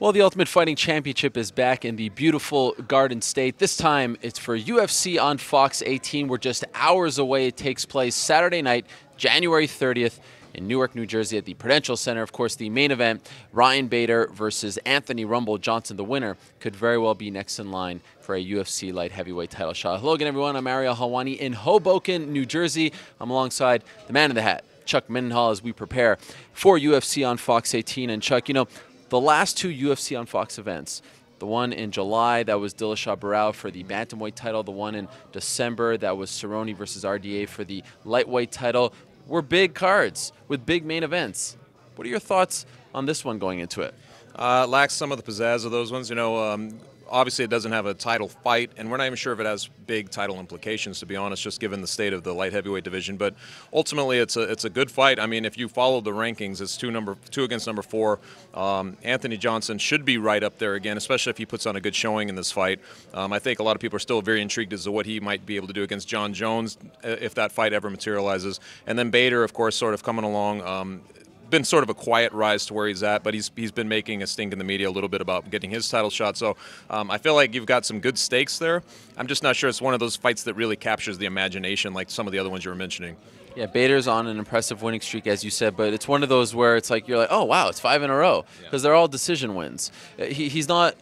Well, the Ultimate Fighting Championship is back in the beautiful Garden State. This time it's for UFC on Fox 18. We're just hours away. It takes place Saturday night, January 30th in Newark, New Jersey at the Prudential Center. Of course, the main event, Ryan Bader versus Anthony Rumble Johnson. The winner could very well be next in line for a UFC light heavyweight title shot. Hello again, everyone. I'm Ariel Helwani in Hoboken, New Jersey. I'm alongside the man in the hat, Chuck Mindenhall, as we prepare for UFC on Fox 18. And Chuck, you know, the last two UFC on Fox events. The one in July, that was Dillashaw Barao for the bantamweight title. The one in December, that was Cerrone versus RDA for the lightweight title. Were big cards with big main events. What are your thoughts on this one going into it? Uh, lacks some of the pizzazz of those ones. You know, um, obviously it doesn't have a title fight, and we're not even sure if it has big title implications, to be honest, just given the state of the light heavyweight division. But ultimately, it's a it's a good fight. I mean, if you follow the rankings, it's two number two against number four. Um, Anthony Johnson should be right up there again, especially if he puts on a good showing in this fight. Um, I think a lot of people are still very intrigued as to what he might be able to do against Jon Jones uh, if that fight ever materializes. And then Bader, of course, sort of coming along. Um, been sort of a quiet rise to where he's at, but he's he's been making a stink in the media a little bit about getting his title shot. So um, I feel like you've got some good stakes there. I'm just not sure it's one of those fights that really captures the imagination like some of the other ones you were mentioning. Yeah, Bader's on an impressive winning streak, as you said, but it's one of those where it's like you're like, oh wow, it's five in a row because yeah. they're all decision wins. Uh, he, he's not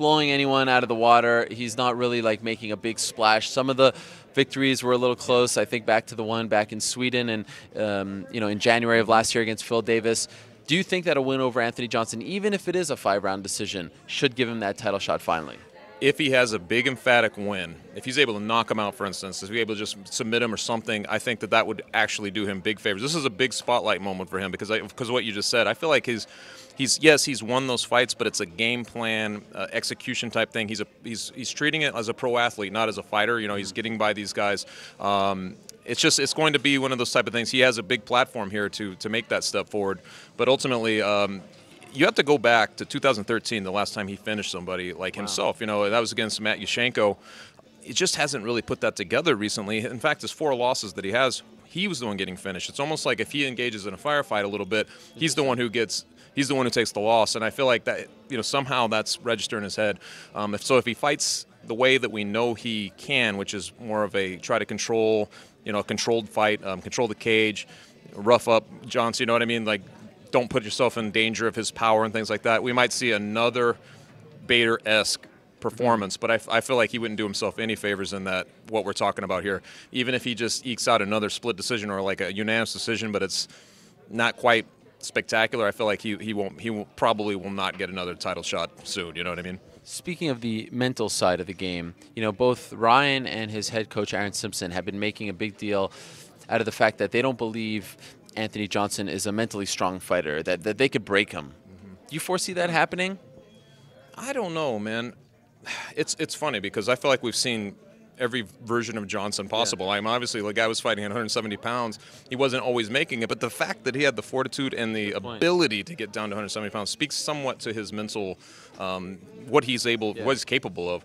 blowing anyone out of the water. He's not really like making a big splash. Some of the victories were a little close. I think back to the one back in Sweden and um, you know in January of last year against Phil Davis. Do you think that a win over Anthony Johnson, even if it is a five-round decision, should give him that title shot finally? If he has a big emphatic win, if he's able to knock him out, for instance, if he's able to just submit him or something, I think that that would actually do him big favors. This is a big spotlight moment for him because I, because of what you just said. I feel like he's he's yes he's won those fights, but it's a game plan uh, execution type thing. He's a he's he's treating it as a pro athlete, not as a fighter. You know, he's getting by these guys. Um, it's just it's going to be one of those type of things. He has a big platform here to to make that step forward, but ultimately. Um, you have to go back to 2013, the last time he finished somebody like wow. himself. You know, that was against Matyushenko. He just hasn't really put that together recently. In fact, his four losses that he has, he was the one getting finished. It's almost like if he engages in a firefight a little bit, he's the one who gets he's the one who takes the loss. And I feel like that you know somehow that's registered in his head. Um, if, so if he fights the way that we know he can, which is more of a try to control, you know, a controlled fight, um, control the cage, rough up Johnson. You know what I mean? Like don't put yourself in danger of his power and things like that. We might see another Bader esque performance, but I, I, feel like he wouldn't do himself any favors in that what we're talking about here. Even if he just ekes out another split decision or like a unanimous decision, but it's not quite spectacular. I feel like he, he won't he will, probably will not get another title shot soon. You know what I mean? Speaking of the mental side of the game, you know both Ryan and his head coach Aaron Simpson have been making a big deal out of the fact that they don't believe Anthony Johnson is a mentally strong fighter, that, that they could break him. Mm-hmm. Do you foresee that happening? I don't know, man. It's it's funny because I feel like we've seen every version of Johnson possible. Yeah. I'm obviously the guy was fighting at 170 pounds. He wasn't always making it, but the fact that he had the fortitude and the ability to get down to 170 pounds speaks somewhat to his mental, um, what he's able, yeah. what he's capable of.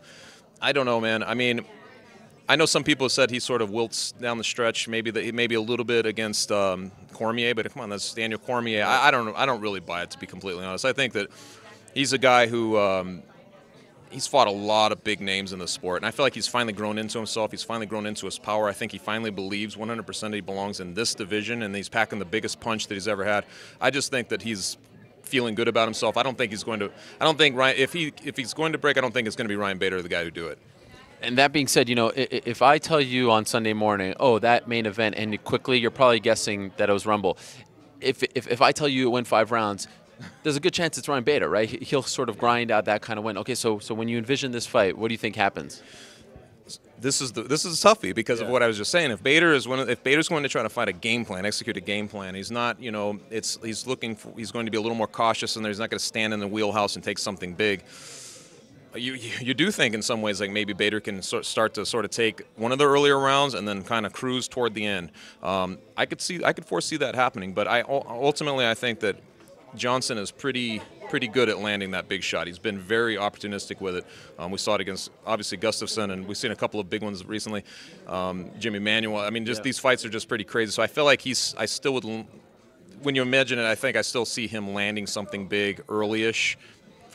I don't know, man. I mean, I know some people have said he sort of wilts down the stretch, maybe that maybe a little bit against um, Cormier, but come on, that's Daniel Cormier. I, I, don't I don't really buy it to be completely honest. I think that he's a guy who um, he's fought a lot of big names in the sport, and I feel like he's finally grown into himself. He's finally grown into his power. I think he finally believes 100% that he belongs in this division, and he's packing the biggest punch that he's ever had. I just think that he's feeling good about himself. I don't think he's going to. I don't think Ryan. If he if he's going to break, I don't think it's going to be Ryan Bader the guy who do it. And that being said, you know, if I tell you on Sunday morning, oh, that main event ended quickly, you're probably guessing that it was Rumble. If, if, if I tell you it went five rounds, there's a good chance it's Ryan Bader, right? He'll sort of grind out that kind of win. Okay, so so when you envision this fight, what do you think happens? This is the, this is a toughie because yeah. of what I was just saying. If Bader is one, of, if Bader's going to try to fight a game plan, execute a game plan, he's not. You know, it's he's looking. For, he's going to be a little more cautious, and he's not going to stand in the wheelhouse and take something big you, you do think in some ways like maybe Bader can start to sort of take one of the earlier rounds and then kind of cruise toward the end. Um, I could see I could foresee that happening, but I ultimately I think that Johnson is pretty pretty good at landing that big shot. He's been very opportunistic with it. Um, we saw it against obviously Gustafsson, and we've seen a couple of big ones recently. Um, Jimi Manuwa. I mean, just yeah. these fights are just pretty crazy. So I feel like he's. I still would. When you imagine it, I think I still see him landing something big early-ish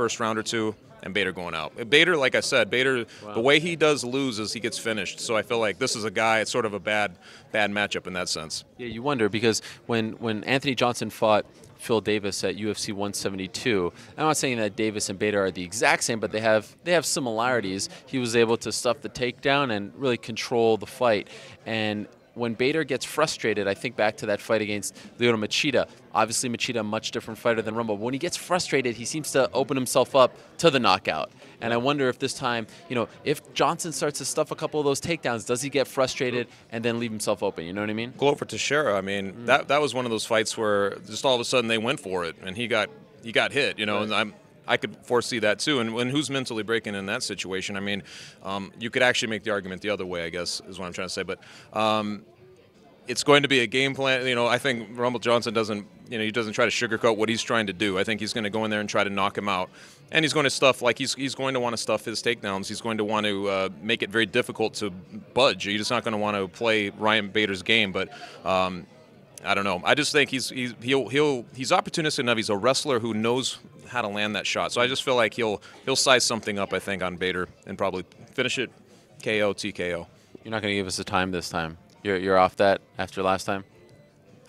first round or two, and Bader going out. Bader, like I said, Bader, wow. the way he does lose is he gets finished. So I feel like this is a guy. It's sort of a bad, bad matchup in that sense. Yeah, you wonder because when when Anthony Johnson fought Phil Davis at UFC 172. I'm not saying that Davis and Bader are the exact same, but they have they have similarities. He was able to stuff the takedown and really control the fight. And when Bader gets frustrated, I think back to that fight against Lyoto Machida. Obviously, Machida a much different fighter than Rumble. But when he gets frustrated, he seems to open himself up to the knockout. And I wonder if this time, you know, if Johnson starts to stuff a couple of those takedowns, does he get frustrated and then leave himself open? You know what I mean? Glover Teixeira. I mean, mm. that that was one of those fights where just all of a sudden they went for it, and he got he got hit. You know, right. and I'm I could foresee that too. And when who's mentally breaking in that situation? I mean, um, you could actually make the argument the other way. I guess is what I'm trying to say. But um, it's going to be a game plan. You know, I think Rumble Johnson doesn't, you know, he doesn't try to sugarcoat what he's trying to do. I think he's going to go in there and try to knock him out, and he's going to stuff like he's he's going to want to stuff his takedowns. He's going to want to uh, make it very difficult to budge. He's just not going to want to play Ryan Bader's game, but. Um, I don't know. I just think he's he's he'll, he'll he's opportunistic enough. He's a wrestler who knows how to land that shot. So I just feel like he'll he'll size something up. I think on Bader and probably finish it KO TKO. You're not going to give us a time this time. You're you're off that after last time.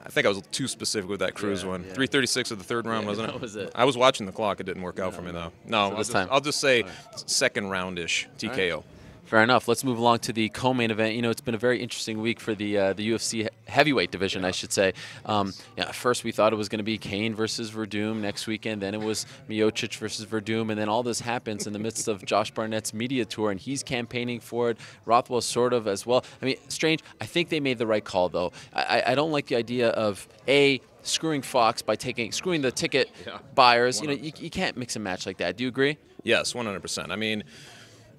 I think I was too specific with that Cruz yeah, one. Yeah. 336 of the third round, yeah, wasn't it? was it. I was watching the clock. It didn't work out for me though. No, so I'll, just, I'll, just, say right. second roundish TKO. Fair enough. Let's move along to the co-main event. You know, it's been a very interesting week for the uh, the UFC heavyweight division, yeah. I should say. Um, yeah, first, we thought it was going to be Cain versus Werdum next weekend. Then it was Miocic versus Werdum, and then all this happens in the midst of Josh Barnett's media tour, and he's campaigning for it. Rothwell sort of as well. I mean, strange. I think they made the right call, though. I, I don't like the idea of a screwing Fox by taking screwing the ticket yeah. buyers. You know, you, you can't mix and match like that. Do you agree? Yes, 100%. I mean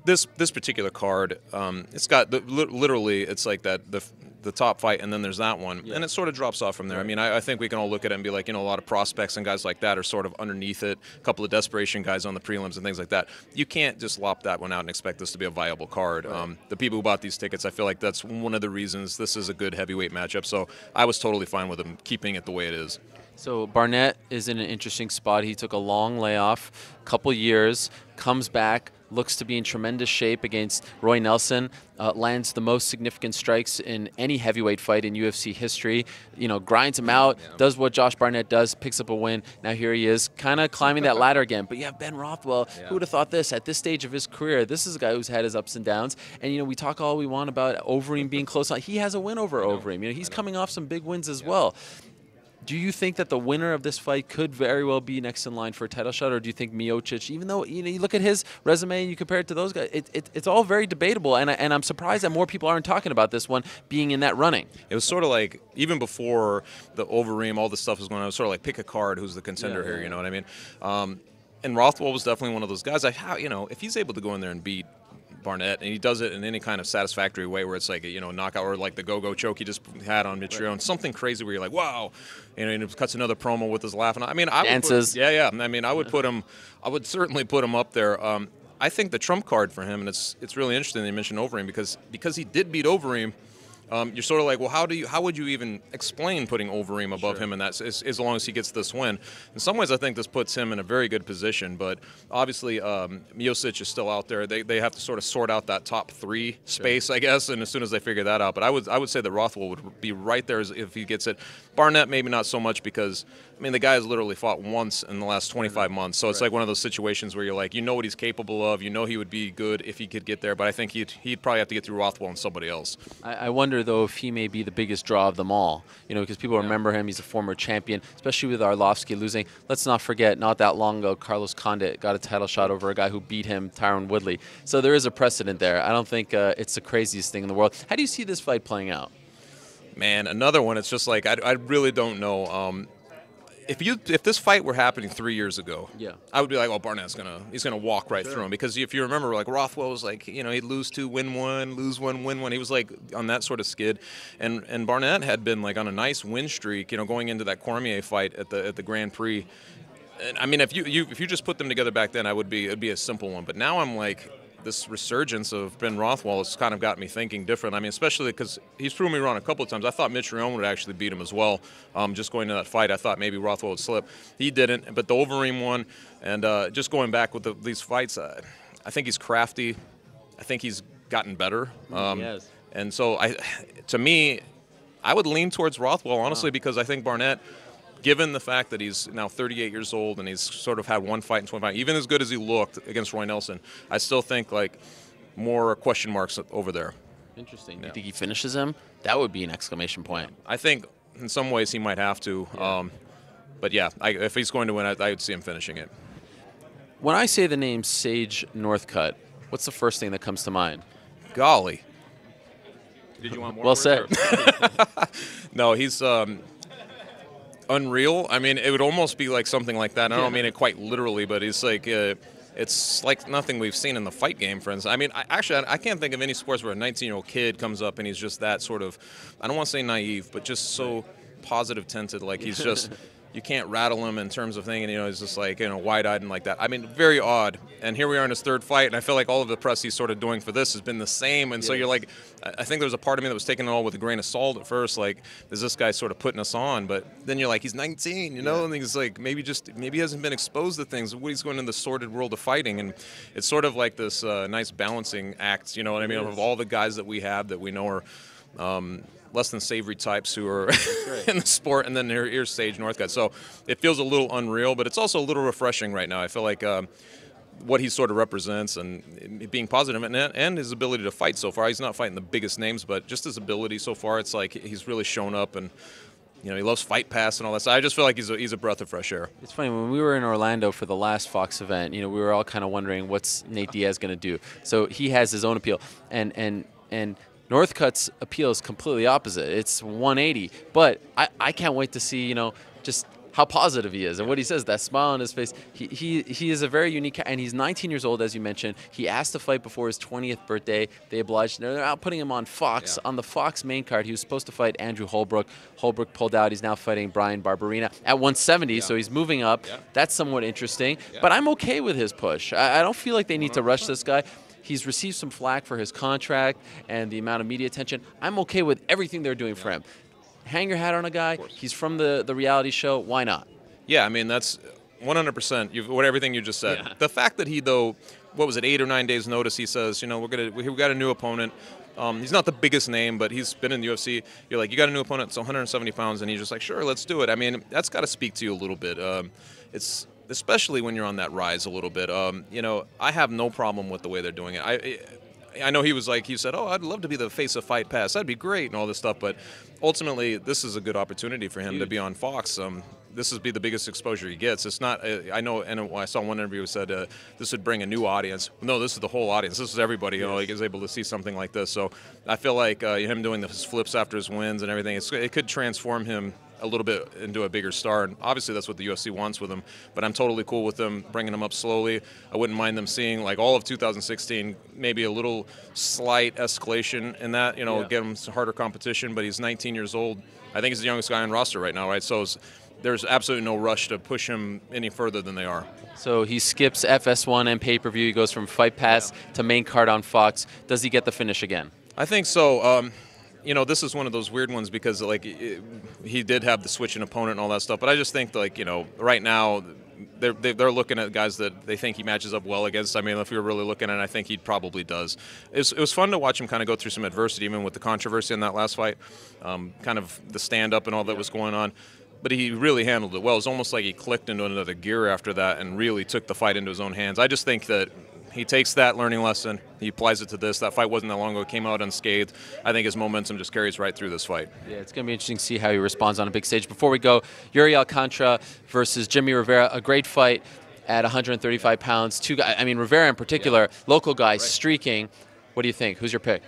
this this particular card, um, it's got the, literally it's like that the the top fight, and then there's that one, yeah. and it sort of drops off from there. I mean, I, I, think we can all look at it and be like, you know, a lot of prospects and guys like that are sort of underneath it. A couple of desperation guys on the prelims and things like that. You can't just lop that one out and expect this to be a viable card. Right. Um, the people who bought these tickets, I feel like that's one of the reasons this is a good heavyweight matchup. So I was totally fine with them keeping it the way it is. So Barnett is in an interesting spot. He took a long layoff, couple years, comes back, looks to be in tremendous shape against Roy Nelson. Uh, lands the most significant strikes in any heavyweight fight in UFC history. You know, grinds him out, yeah. does what Josh Barnett does, picks up a win. Now here he is, kind of climbing that ladder again. But you have Ben Rothwell. Yeah. Who would have thought this at this stage of his career? This is a guy who's had his ups and downs. And you know, we talk all we want about Overeem being close on. He has a win over Overeem. You know, he's coming off some big wins as yeah. well. Do you think that the winner of this fight could very well be next in line for a title shot, or do you think Miocic, even though you know you look at his resume and you compare it to those guys, it, it, it's all very debatable, and, I, and I'm surprised that more people aren't talking about this one being in that running. It was sort of like even before the Overeem, all this stuff was going on. It was sort of like pick a card, who's the contender yeah, here. Yeah. You know what I mean? Um, and Rothwell was definitely one of those guys. I, you know, if he's able to go in there and beat Barnett, and he does it in any kind of satisfactory way where it's like a, you know knockout or like the go-go choke he just had on Mitrione, right. something crazy where you're like, wow, you know, and he cuts another promo with his laughing. I mean, I dances. Put, yeah, yeah. I mean, I would put him, I would certainly put him up there. Um, I think the trump card for him, and it's it's really interesting that you mentioned Overeem because because he did beat Overeem um, you're sort of like, well, how do you, how would you even explain putting Overeem above sure. him in that, as, as, long as he gets this win? In some ways, I think this puts him in a very good position. But obviously, um, Miocic is still out there. They, they have to sort of sort out that top three space, sure. I guess. And as soon as they figure that out, but I would I would say that Rothwell would be right there if he gets it. Barnett maybe not so much because I mean the guy has literally fought once in the last 25 months, so it's right. like one of those situations where you're like, you know what he's capable of, you know he would be good if he could get there, but I think he'd he'd probably have to get through Rothwell and somebody else. I, I wonder though if he may be the biggest draw of them all. You know, because people yeah. remember him. He's a former champion, especially with Arlovsky losing. Let's not forget, not that long ago, Carlos Condit got a title shot over a guy who beat him, Tyron Woodley. So there is a precedent there. I don't think uh, it's the craziest thing in the world. How do you see this fight playing out? Man, another one. It's just like I, I really don't know. Um, if you if this fight were happening three years ago, yeah, I would be like, well, Barnett's gonna he's gonna walk right sure. through him because if you remember, like Rothwell was like, you know, he'd lose two, win one, lose one, win one. He was like on that sort of skid, and and Barnett had been like on a nice win streak, you know, going into that Cormier fight at the at the Grand Prix. And I mean, if you, you if you just put them together back then, I would be it'd be a simple one. But now I'm like, this resurgence of Ben Rothwell has kind of got me thinking different. I mean, especially because he's proven me wrong a couple of times. I thought Mitrione would actually beat him as well. Um, just going to that fight, I thought maybe Rothwell would slip. He didn't, but the Overeem one, and uh, just going back with the, these fights, uh, I think he's crafty. I think he's gotten better. Um, yes. And so, I, to me, I would lean towards Rothwell honestly wow. because I think Barnett given the fact that he's now 38 years old and he's sort of had one fight in 25, even as good as he looked against Roy Nelson, I still think like more question marks over there. Interesting. Yeah. You think he finishes him? That would be an exclamation point. I think in some ways he might have to. Yeah. Um, but yeah, I, if he's going to win, I, I would see him finishing it. When I say the name Sage Northcutt, what's the first thing that comes to mind? Golly. Did you want more? well said. no, he's um, unreal. I mean, it would almost be like something like that. I don't mean it quite literally, but it's like. Uh, it's like nothing we've seen in the fight game, friends. I mean, I, actually, I, I can't think of any sports where a 19-year-old kid comes up and he's just that sort of, I don't want to say naive, but just so positive tinted. Like he's just you can't rattle him in terms of thing, and you know, he's just like, you know, wide eyed and like that. I mean, very odd. And here we are in his third fight, and I feel like all of the press he's sort of doing for this has been the same. And so you're like, I think there was a part of me that was taking it all with a grain of salt at first. Like, is this guy sort of putting us on? But then you're like, he's 19, you know, yeah. and he's like, maybe just, maybe he hasn't been exposed to things. What he's going in the sordid world of fighting. And it's sort of like this uh, nice balancing act, you know what I mean, of all the guys that we have that we know are. Um, less than savory types who are in the sport, and then here, here's Sage Northcutt. So it feels a little unreal, but it's also a little refreshing right now. I feel like. Um, what he sort of represents and being positive and, and his ability to fight so far. He's not fighting the biggest names, but just his ability so far, it's like he's really shown up and you know, he loves Fight Pass and all that. So I just feel like he's a, he's a breath of fresh air. It's funny when we were in Orlando for the last Fox event. You know, we were all kind of wondering what's Nate Diaz going to do. So he has his own appeal, and and and Northcutt's appeal is completely opposite. It's 180. But I, I can't wait to see, you know, just how positive he is and what he says, that smile on his face. He, he, he is a very unique, and he's 19 years old, as you mentioned. He asked to fight before his 20th birthday. They obliged. They're out putting him on Fox. Yeah. On the Fox main card, he was supposed to fight Andrew Holbrook. Holbrook pulled out. He's now fighting Bryan Barberena at 170, yeah. so he's moving up. Yeah. That's somewhat interesting. But I'm okay with his push. I, I don't feel like they need to rush this guy. He's received some flack for his contract and the amount of media attention. I'm okay with everything they're doing yeah. for him. Hang your hat on a guy. He's from the, the reality show. Why not? Yeah, I mean, that's 100%. You've, what everything you just said. Yeah. The fact that he, though, what was it, eight or nine days' notice, he says, you know, we're gonna we got a new opponent. Um, he's not the biggest name, but he's been in the UFC. You're like, you got a new opponent, it's 170 pounds, and he's just like, sure, let's do it. I mean, that's got to speak to you a little bit. Um, it's especially when you're on that rise a little bit. Um, you know, I have no problem with the way they're doing it. I, I know he was like, he said, "Oh, I'd love to be the face of Fight Pass. That'd be great," and all this stuff. But ultimately, this is a good opportunity for him to be on Fox. Um, this would be the biggest exposure he gets. It's not. Uh, I know, and I saw one interview who said uh, this would bring a new audience. No, this is the whole audience. This is everybody. You know, like is able to see something like this. So I feel like uh, him doing his flips after his wins and everything, it could transform him a little bit into a bigger star. And obviously, that's what the UFC wants with him. But I'm totally cool with them bringing him up slowly. I wouldn't mind them seeing like all of 2016, maybe a little slight escalation in that. You know, yeah. get him some harder competition. But he's 19 years old. I think he's the youngest guy on roster right now, right? So there's absolutely no rush to push him any further than they are. So he skips FS1 and pay per view. He goes from Fight Pass yeah. to main card on Fox. Does he get the finish again? I think so. Um, you know, this is one of those weird ones because like it, he did have the switch in opponent and all that stuff. But I just think like you know, right now they're they're looking at guys that they think he matches up well against. I mean, if we were really looking at, it, I think he probably does. It was, it was fun to watch him kind of go through some adversity, even with the controversy in that last fight, um, kind of the stand up and all that was going on. But he really handled it well. It was almost like he clicked into another gear after that and really took the fight into his own hands. I just think that he takes that learning lesson, he applies it to this. That fight wasn't that long ago, came out unscathed. I think his momentum just carries right through this fight. Yeah, it's going to be interesting to see how he responds on a big stage. Before we go, Yuri Alcantara versus Jimmy Rivera, a great fight at 135 pounds. Two guys, I mean, Rivera in particular, yeah. local guy, right. streaking. What do you think? Who's your pick?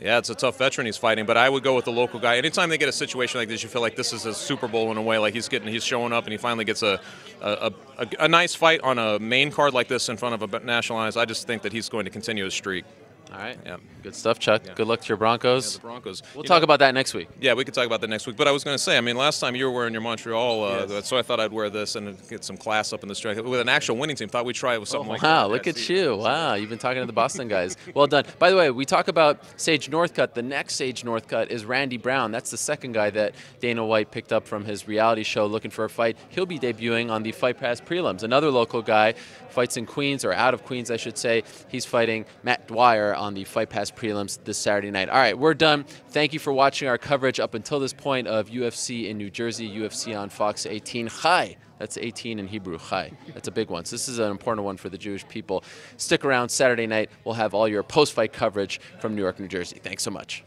Yeah, it's a tough veteran he's fighting, but I would go with the local guy. Anytime they get a situation like this, you feel like this is a Super Bowl in a way. Like he's getting, he's showing up, and he finally gets a a, a, a nice fight on a main card like this in front of a national audience. I just think that he's going to continue his streak. All right. Yeah. Good stuff, Chuck. Yeah. Good luck to your Yeah, Broncos. the Broncos. we'll You talk know- about that next week. Yeah, we could talk about that next week. But I was going to say, I mean, last time you were wearing your Montreal, uh, Yes. so I thought I'd wear this and get some class up in the strike with an actual winning team. Thought we'd try it with something like that. Wow, look at you. Wow, you've been talking to the Boston guys. Well done. By the way, we talk about Sage Northcutt. The next Sage Northcutt is Randy Brown. That's the second guy that Dana White picked up from his reality show looking for a fight. He'll be debuting on the Fight Pass prelims. Another local guy fights in Queens, or out of Queens, I should say. He's fighting Matt Dwyer on the Fight Pass prelims this Saturday night. All right, we're done. Thank you for watching our coverage up until this point of UFC in New Jersey, UFC on Fox 18. Hi. That's 18 in Hebrew. Chai. That's a big one. So this is an important one for the Jewish people. Stick around Saturday night. We'll have all your post-fight coverage from New York, New Jersey. Thanks so much.